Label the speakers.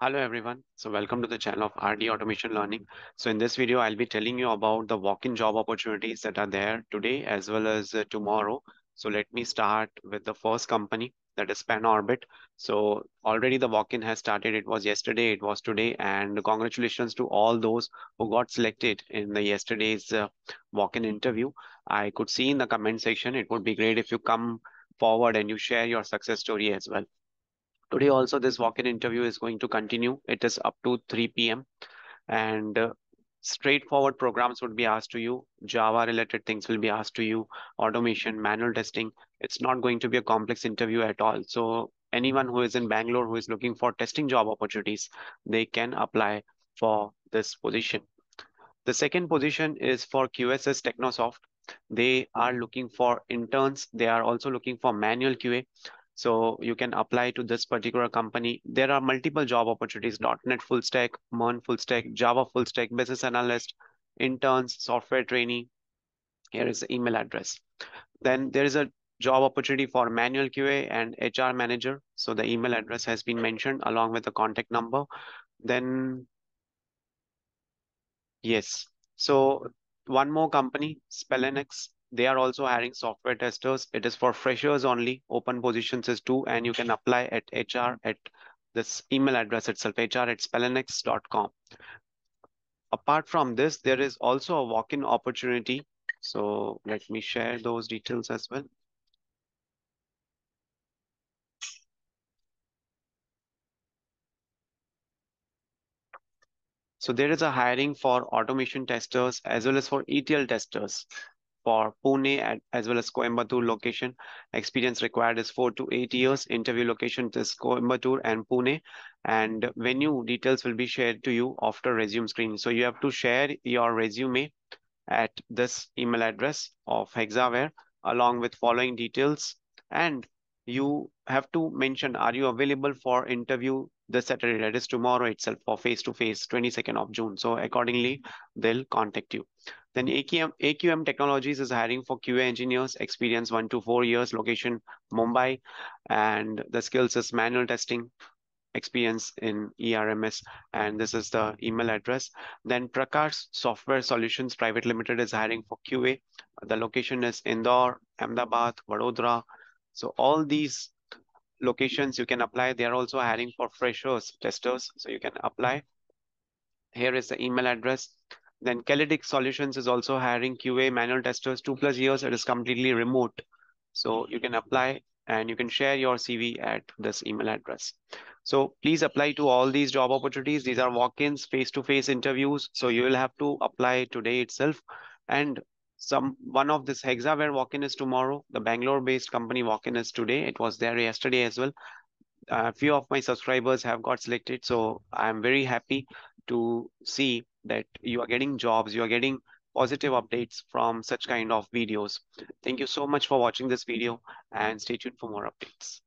Speaker 1: Hello everyone. So welcome to the channel of RD Automation Learning. So in this video, I'll be telling you about the walk-in job opportunities that are there today as well as uh, tomorrow. So let me start with the first company that is PanOrbit. So already the walk-in has started. It was yesterday, it was today, and congratulations to all those who got selected in the yesterday's uh, walk-in interview. I could see in the comment section, it would be great if you come forward and you share your success story as well. Today also this walk-in interview is going to continue. It is up to 3 p.m. and uh, straightforward programs would be asked to you. Java related things will be asked to you. Automation, manual testing. It's not going to be a complex interview at all. So anyone who is in Bangalore who is looking for testing job opportunities, they can apply for this position. The second position is for QSS Technosoft. They are looking for interns. They are also looking for manual QA. So you can apply to this particular company. There are multiple job opportunities, .NET full stack, MERN full stack, Java full stack, business analyst, interns, software trainee. Here is the email address. Then there is a job opportunity for manual QA and HR manager. So the email address has been mentioned along with the contact number. Then, yes. So one more company, Spellenx. They are also hiring software testers. It is for freshers only. Open positions is two, and you can apply at HR at this email address itself, hr at spellenx.com. Apart from this, there is also a walk-in opportunity. So let me share those details as well. So there is a hiring for automation testers as well as for ETL testers for Pune as well as Coimbatore location. Experience required is four to eight years. Interview location is Coimbatore and Pune. And venue details will be shared to you after resume screening. So you have to share your resume at this email address of Hexaware along with following details. And you have to mention, are you available for interview this Saturday, that is tomorrow itself for face-to-face, 22nd of June. So accordingly, they'll contact you. Then AQM, AQM Technologies is hiring for QA engineers, experience one to four years, location Mumbai, and the skills is manual testing, experience in ERMS, and this is the email address. Then Prakash Software Solutions Private Limited is hiring for QA. The location is Indore, Ahmedabad, Vadodara. So all these locations you can apply. They are also hiring for freshers, testers, so you can apply. Here is the email address. Then Kelidic Solutions is also hiring QA manual testers, two plus years. It is completely remote. So you can apply and you can share your CV at this email address. So please apply to all these job opportunities. These are walk-ins, face-to-face interviews. So you will have to apply today itself. And some one of this Hexaware walk-in is tomorrow. The Bangalore-based company walk-in is today. It was there yesterday as well. A few of my subscribers have got selected. So I'm very happy to see that you are getting jobs, you are getting positive updates from such kind of videos. Thank you so much for watching this video and stay tuned for more updates.